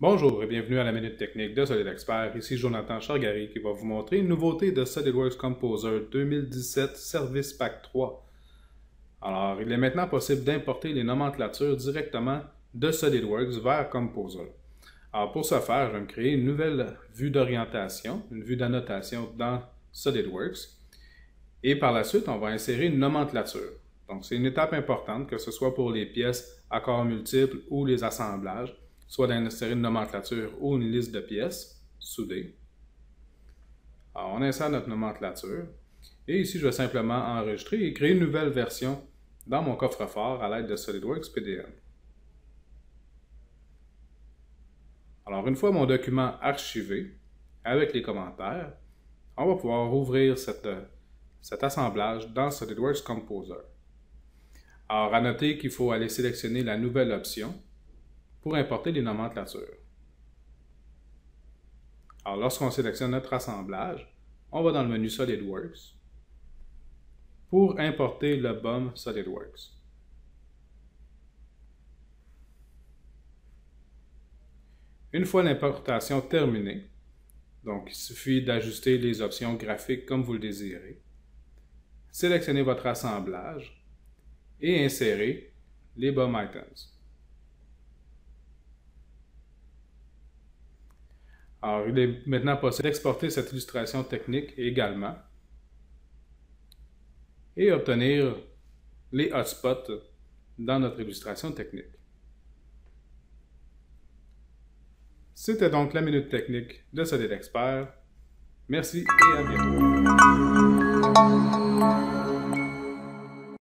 Bonjour et bienvenue à la Minute Technique de Solid Expert. Ici Jonathan Chargary qui va vous montrer une nouveauté de SolidWorks Composer 2017 Service Pack 3. Alors, il est maintenant possible d'importer les nomenclatures directement de SolidWorks vers Composer. Alors, pour ce faire, je vais me créer une nouvelle vue d'orientation, une vue d'annotation dans SolidWorks. Et par la suite, on va insérer une nomenclature. Donc, c'est une étape importante, que ce soit pour les pièces à corps multiples ou les assemblages soit d'insérer une nomenclature ou une liste de pièces soudées. Alors, on insère notre nomenclature. Et ici, je vais simplement enregistrer et créer une nouvelle version dans mon coffre-fort à l'aide de SolidWorks PDM. Alors, une fois mon document archivé avec les commentaires, on va pouvoir ouvrir cet assemblage dans SolidWorks Composer. Alors, à noter qu'il faut aller sélectionner la nouvelle option pour importer les nomenclatures. Alors, lorsqu'on sélectionne notre assemblage, on va dans le menu SolidWorks pour importer le BOM SolidWorks. Une fois l'importation terminée, donc il suffit d'ajuster les options graphiques comme vous le désirez, sélectionnez votre assemblage et insérez les BOM items. Alors, il est maintenant possible d'exporter cette illustration technique également et obtenir les hotspots dans notre illustration technique. C'était donc la minute technique de Solid Expert. Merci et à bientôt.